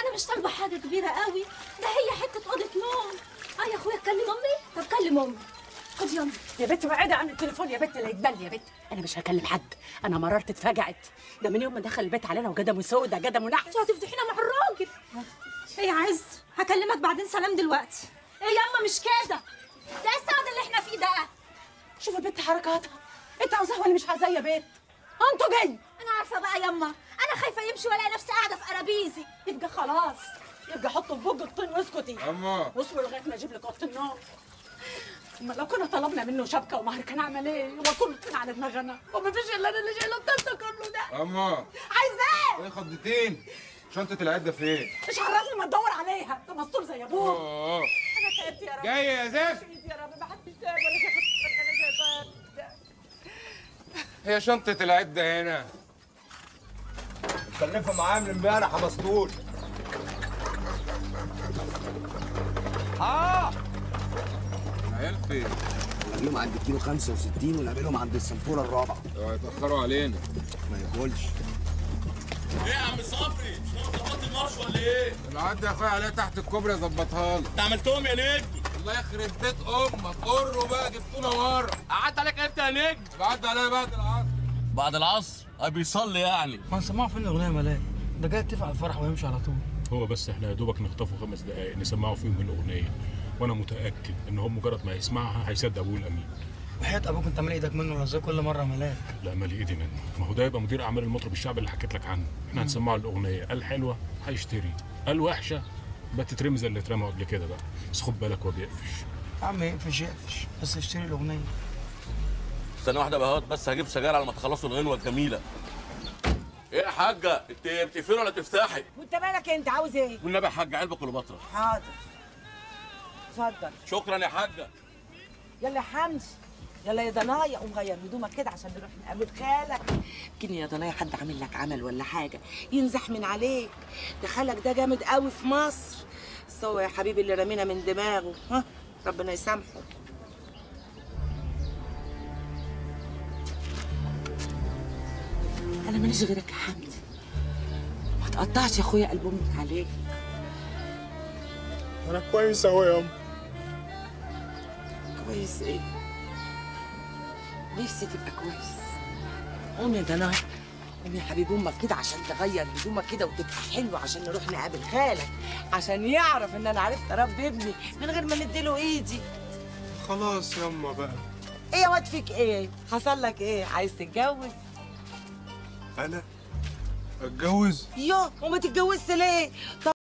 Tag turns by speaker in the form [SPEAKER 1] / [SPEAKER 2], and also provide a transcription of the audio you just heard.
[SPEAKER 1] أنا مش طالبة حاجة كبيرة قوي. ده هي حتة أوضة نوم. آه يا أخويا كلم أمي. طب كلم أمي. خد يلا.
[SPEAKER 2] يا بنت بعيدة عن التليفون يا بنت لا يتبل يا بنت. أنا مش هكلم حد. أنا مررت اتفاجئت ده من يوم ما دخل البيت علينا وجدمه سودا جدمه نحس.
[SPEAKER 1] أنتوا هتفضحينا مع الراجل. إيه يا عز؟ هكلمك بعدين سلام دلوقتي. إيه يا اما مش كده. ده إيه السعد اللي إحنا فيه ده.
[SPEAKER 2] شوف البنت حركاتها. أنت عاوزاها ولا مش عاوزاها يا بنت؟ أنتوا جاي.
[SPEAKER 1] أنا عارفة بقى يما أنا خايفة يمشي والاقي نفسي قاعدة في قرابيزي
[SPEAKER 2] يبقى خلاص. يبقى حطوا في بوج الطين واسكتي.
[SPEAKER 3] أما.
[SPEAKER 2] واصبروا لغاية ما أجيب لك أوضة النوم. أما لو كنا طلبنا منه شبكة ومهر كان عمل إيه؟ هو كله طين على دماغنا. وما فيش إلا أنا اللي شايله الطين ده كله ده.
[SPEAKER 3] أما.
[SPEAKER 2] عايز
[SPEAKER 3] إيه؟ خضتين. شنطة العدة فين؟
[SPEAKER 2] مش عرفني ما تدور عليها. ده مسطول زي أبوه.
[SPEAKER 3] آه
[SPEAKER 2] أنا تعبت يا رب.
[SPEAKER 3] جاي يا زفت.
[SPEAKER 2] يا رب. ما حدش تعب ولا شاف أنا شايفاه
[SPEAKER 3] هي شنطة العدة هنا.
[SPEAKER 4] مكلفة معايا من امبارح يا مسطول آه
[SPEAKER 3] العيال فين؟
[SPEAKER 4] نلاقيهم عند الكيلو 65 ونقابلهم عند السنفوره الرابعة.
[SPEAKER 3] اوعى يتأخروا علينا.
[SPEAKER 4] ما ياكلش
[SPEAKER 5] إيه يا عم صبري؟ مش ناوي تظبط المارش ولا إيه؟
[SPEAKER 3] العدة يا اخويا عليها تحت الكوبري اظبطها لك.
[SPEAKER 5] انت عملتهم يا نجم.
[SPEAKER 3] الله يخرب بيت أمك. قروا بقى جبتونا ورا.
[SPEAKER 5] قعدت عليك إمتى يا نجم؟
[SPEAKER 3] بعد عليا بعد العصر
[SPEAKER 5] بعد العصر آه بيصلي يعني.
[SPEAKER 6] ما نسمعه فين الأغنية يا ملاك. ده جاي يتفق على الفرح ويمشي على طول.
[SPEAKER 7] هو بس إحنا يا دوبك نخطفه خمس دقايق نسمعه فيهم الأغنية. وأنا متأكد إن هو مجرد ما يسمعها هيصدق أبوه الأمين.
[SPEAKER 6] وحياة أبوك أنت مالي إيدك منه ولا إزاي كل مرة ملاك.
[SPEAKER 7] لا مالي إيدي منه. ما هو ده يبقى مدير أعمال المطرب الشعبي اللي حكيت لك عنه. إحنا هنسمعه الأغنية. قال حلوة هيشتري. قال وحشة بتترمي زي اللي اترمى قبل كده بقى. بس خد بالك هو بيقفش.
[SPEAKER 6] يا عم يقفش يقفش. بس اشتري الأغنية.
[SPEAKER 5] ثانية واحدة بهات بس هجيب سجاير على ما تخلصوا الغنوة الجميلة. إيه يا حاجة؟ انت بتقفلي ولا تفتحي؟
[SPEAKER 2] وانت مالك انت؟ عاوز إيه؟
[SPEAKER 5] والنبي يا حاجة علبة كليوباترا.
[SPEAKER 2] حاضر. اتفضل.
[SPEAKER 5] شكرا يا حاجة.
[SPEAKER 2] يلا يا حمدي يلا يا ضنايا قوم غير هدومك كده عشان نروح نقابل خالك. يمكن يا ضنايا حد عامل لك عمل ولا حاجة. ينزح من عليك. ده خالك ده جامد قوي في مصر. هو يا حبيبي اللي رمينا من دماغه. ها؟ ربنا يسامحه. ماليش غيرك يا حمدي ما تقطعش يا أخويا قلب أمك عليك.
[SPEAKER 4] أنا كويس أهو يا أم.
[SPEAKER 2] كويس إيه؟ نفسي تبقى كويس. قوم يا دنايا قوم يا حبيب أمك كده عشان تغير هدومك كده وتبقى حلوة عشان نروح نقابل خالك. عشان يعرف إن أنا عرفت اربي ابني من غير ما نديله إيدي.
[SPEAKER 4] خلاص ياما بقى.
[SPEAKER 2] إيه يا واد فيك إيه؟ حصل لك إيه؟ عايز تتجوز؟
[SPEAKER 4] أنا أتجوز؟
[SPEAKER 2] يو وما تتجوزش ليه؟